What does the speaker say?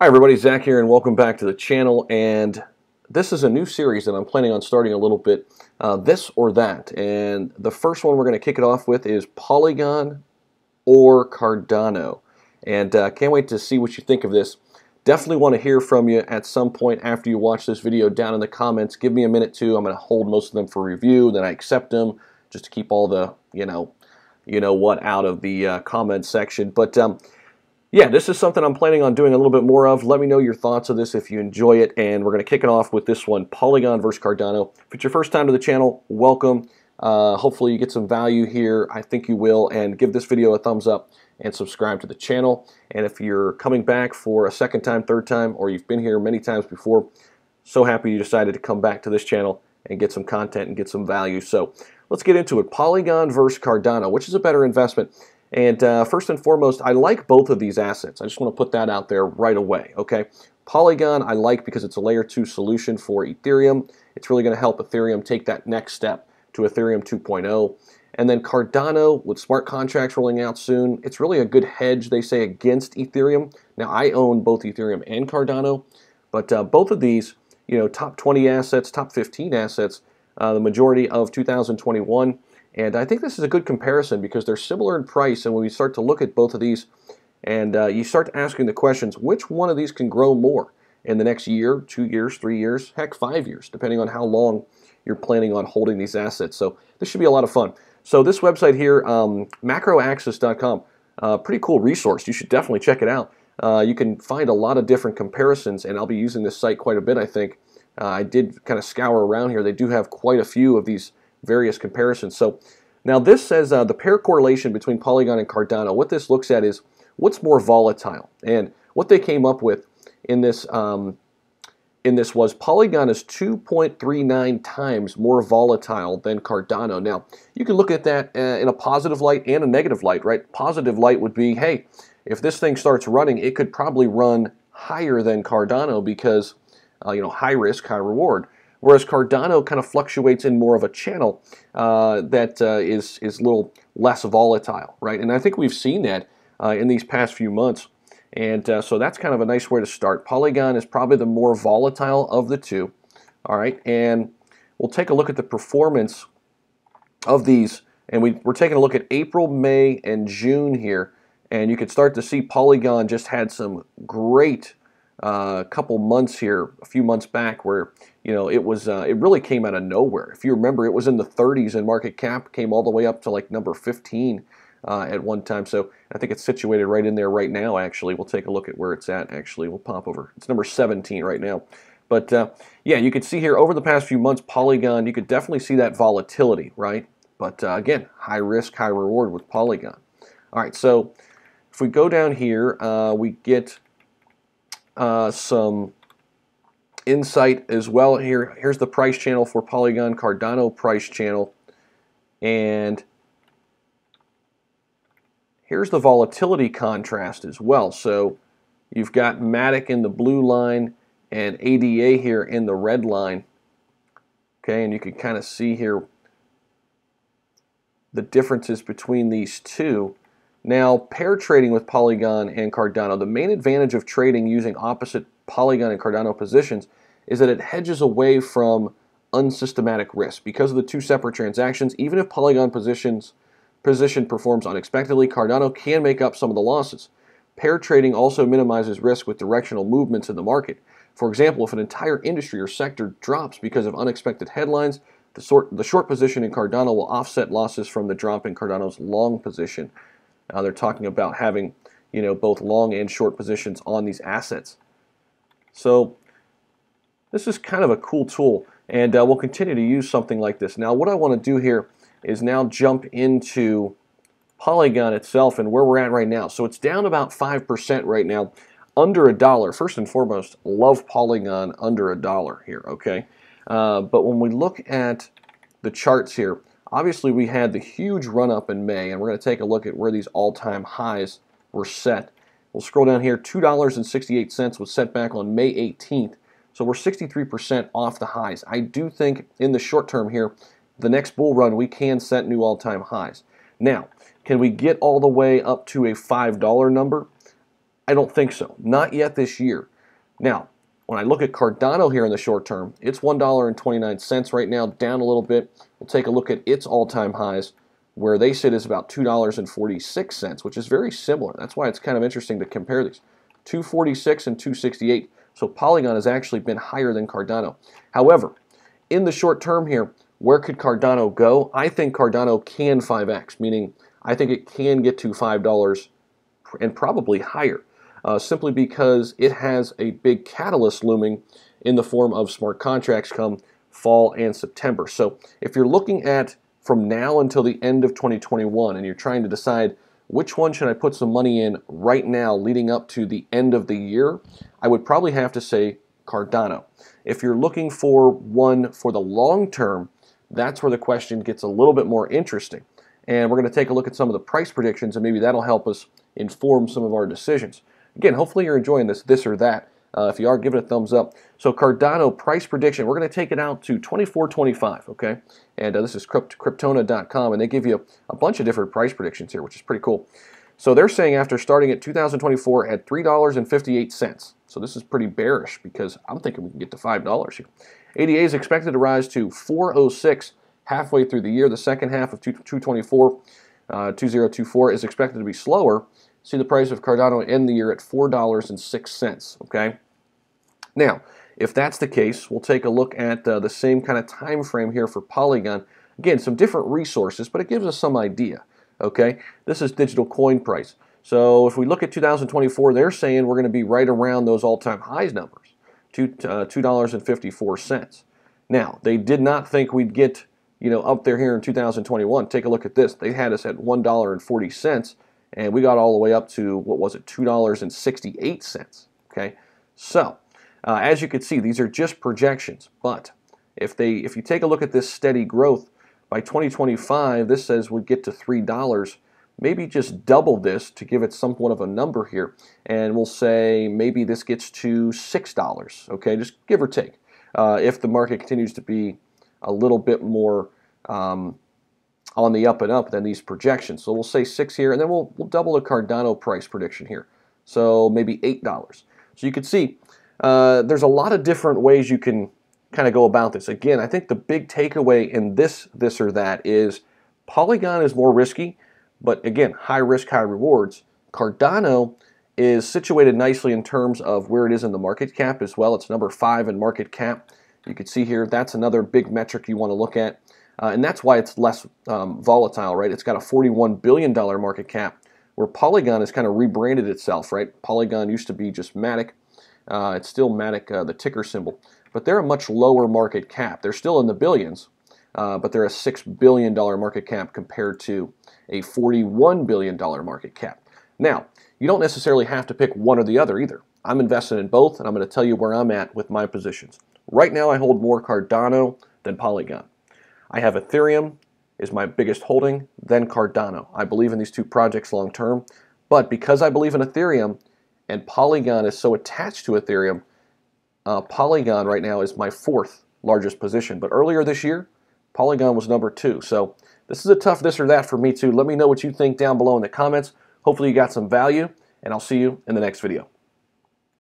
Hi everybody, Zach here and welcome back to the channel and this is a new series that I'm planning on starting a little bit, uh, this or that. And the first one we're going to kick it off with is Polygon or Cardano. And uh, can't wait to see what you think of this. Definitely want to hear from you at some point after you watch this video down in the comments. Give me a minute too. I'm going to hold most of them for review, then I accept them just to keep all the, you know, you know what out of the uh, comment section. But um, yeah, this is something I'm planning on doing a little bit more of. Let me know your thoughts of this if you enjoy it. And we're going to kick it off with this one, Polygon versus Cardano. If it's your first time to the channel, welcome. Uh, hopefully you get some value here. I think you will. And give this video a thumbs up and subscribe to the channel. And if you're coming back for a second time, third time, or you've been here many times before, so happy you decided to come back to this channel and get some content and get some value. So let's get into it. Polygon versus Cardano. Which is a better investment? And uh, first and foremost, I like both of these assets. I just want to put that out there right away, okay? Polygon I like because it's a layer 2 solution for Ethereum. It's really going to help Ethereum take that next step to Ethereum 2.0. And then Cardano, with smart contracts rolling out soon, it's really a good hedge, they say, against Ethereum. Now, I own both Ethereum and Cardano, but uh, both of these, you know, top 20 assets, top 15 assets, uh, the majority of 2021. And I think this is a good comparison because they're similar in price. And when we start to look at both of these, and uh, you start asking the questions, which one of these can grow more in the next year, two years, three years, heck, five years, depending on how long you're planning on holding these assets. So this should be a lot of fun. So this website here, um, macroaxis.com, uh, pretty cool resource. You should definitely check it out. Uh, you can find a lot of different comparisons, and I'll be using this site quite a bit, I think. Uh, I did kind of scour around here. They do have quite a few of these various comparisons. So now this says uh, the pair correlation between Polygon and Cardano. What this looks at is what's more volatile. And what they came up with in this um, in this was Polygon is 2.39 times more volatile than Cardano. Now, you can look at that uh, in a positive light and a negative light, right? Positive light would be, hey, if this thing starts running, it could probably run higher than Cardano because, uh, you know, high risk, high reward whereas Cardano kind of fluctuates in more of a channel uh, that uh, is is a little less volatile, right? And I think we've seen that uh, in these past few months. And uh, so that's kind of a nice way to start. Polygon is probably the more volatile of the two, all right? And we'll take a look at the performance of these. And we, we're taking a look at April, May, and June here. And you can start to see Polygon just had some great a uh, couple months here, a few months back, where you know it was uh, it really came out of nowhere. If you remember, it was in the 30s and market cap came all the way up to like number 15 uh, at one time. So I think it's situated right in there right now. Actually, we'll take a look at where it's at. Actually, we'll pop over. It's number 17 right now. But uh, yeah, you can see here over the past few months, Polygon, you could definitely see that volatility, right? But uh, again, high risk, high reward with Polygon. All right, so if we go down here, uh, we get uh, some insight as well. Here, here's the price channel for Polygon Cardano price channel, and here's the volatility contrast as well. So you've got Matic in the blue line and ADA here in the red line. Okay, and you can kind of see here the differences between these two. Now, pair trading with Polygon and Cardano, the main advantage of trading using opposite Polygon and Cardano positions is that it hedges away from unsystematic risk. Because of the two separate transactions, even if Polygon positions position performs unexpectedly, Cardano can make up some of the losses. Pair trading also minimizes risk with directional movements in the market. For example, if an entire industry or sector drops because of unexpected headlines, the, the short position in Cardano will offset losses from the drop in Cardano's long position. Uh, they're talking about having, you know, both long and short positions on these assets. So this is kind of a cool tool, and uh, we'll continue to use something like this. Now, what I want to do here is now jump into Polygon itself and where we're at right now. So it's down about 5% right now, under a dollar. First and foremost, love Polygon under a dollar here, okay? Uh, but when we look at the charts here, Obviously, we had the huge run up in May, and we're going to take a look at where these all time highs were set. We'll scroll down here. $2.68 was set back on May 18th. So we're 63% off the highs. I do think in the short term here, the next bull run, we can set new all time highs. Now, can we get all the way up to a $5 number? I don't think so. Not yet this year. Now, when I look at Cardano here in the short term, it's $1.29 right now, down a little bit. We'll take a look at its all-time highs, where they sit is about $2.46, which is very similar. That's why it's kind of interesting to compare these. 246 and 268. So Polygon has actually been higher than Cardano. However, in the short term here, where could Cardano go? I think Cardano can 5x, meaning I think it can get to $5 and probably higher, uh, simply because it has a big catalyst looming in the form of smart contracts come fall and September. So if you're looking at from now until the end of 2021 and you're trying to decide which one should I put some money in right now leading up to the end of the year, I would probably have to say Cardano. If you're looking for one for the long term, that's where the question gets a little bit more interesting. And we're going to take a look at some of the price predictions, and maybe that'll help us inform some of our decisions. Again, hopefully you're enjoying this, this or that. Uh, if you are, give it a thumbs up. So Cardano price prediction, we're going to take it out to 24.25, okay? And uh, this is crypt Cryptona.com, and they give you a, a bunch of different price predictions here, which is pretty cool. So they're saying after starting at 2024 at $3.58. So this is pretty bearish because I'm thinking we can get to $5 here. ADA is expected to rise to 406 halfway through the year. The second half of 224, uh, 2024 is expected to be slower. See the price of Cardano end the year at $4.06, okay? Now, if that's the case, we'll take a look at uh, the same kind of time frame here for Polygon. Again, some different resources, but it gives us some idea, okay? This is digital coin price. So if we look at 2024, they're saying we're going to be right around those all-time highs numbers, $2.54. Uh, now, they did not think we'd get you know, up there here in 2021. Take a look at this. They had us at $1.40, and we got all the way up to, what was it, $2.68. Okay, so uh, as you can see, these are just projections, but if they, if you take a look at this steady growth, by 2025, this says we get to $3. Maybe just double this to give it somewhat of a number here, and we'll say maybe this gets to $6, okay, just give or take. Uh, if the market continues to be a little bit more um, on the up and up than these projections. So we'll say six here, and then we'll, we'll double the Cardano price prediction here. So maybe $8. So you can see uh, there's a lot of different ways you can kind of go about this. Again, I think the big takeaway in this, this or that is Polygon is more risky, but again, high risk, high rewards. Cardano is situated nicely in terms of where it is in the market cap as well. It's number five in market cap. You can see here, that's another big metric you want to look at. Uh, and that's why it's less um, volatile, right? It's got a $41 billion market cap, where Polygon has kind of rebranded itself, right? Polygon used to be just Matic. Uh, it's still Matic, uh, the ticker symbol. But they're a much lower market cap. They're still in the billions, uh, but they're a $6 billion market cap compared to a $41 billion market cap. Now, you don't necessarily have to pick one or the other either. I'm invested in both, and I'm going to tell you where I'm at with my positions. Right now, I hold more Cardano than Polygon. I have Ethereum is my biggest holding, then Cardano. I believe in these two projects long term, but because I believe in Ethereum and Polygon is so attached to Ethereum, uh, Polygon right now is my fourth largest position. But earlier this year, Polygon was number two. So this is a tough this or that for me too. Let me know what you think down below in the comments. Hopefully you got some value, and I'll see you in the next video.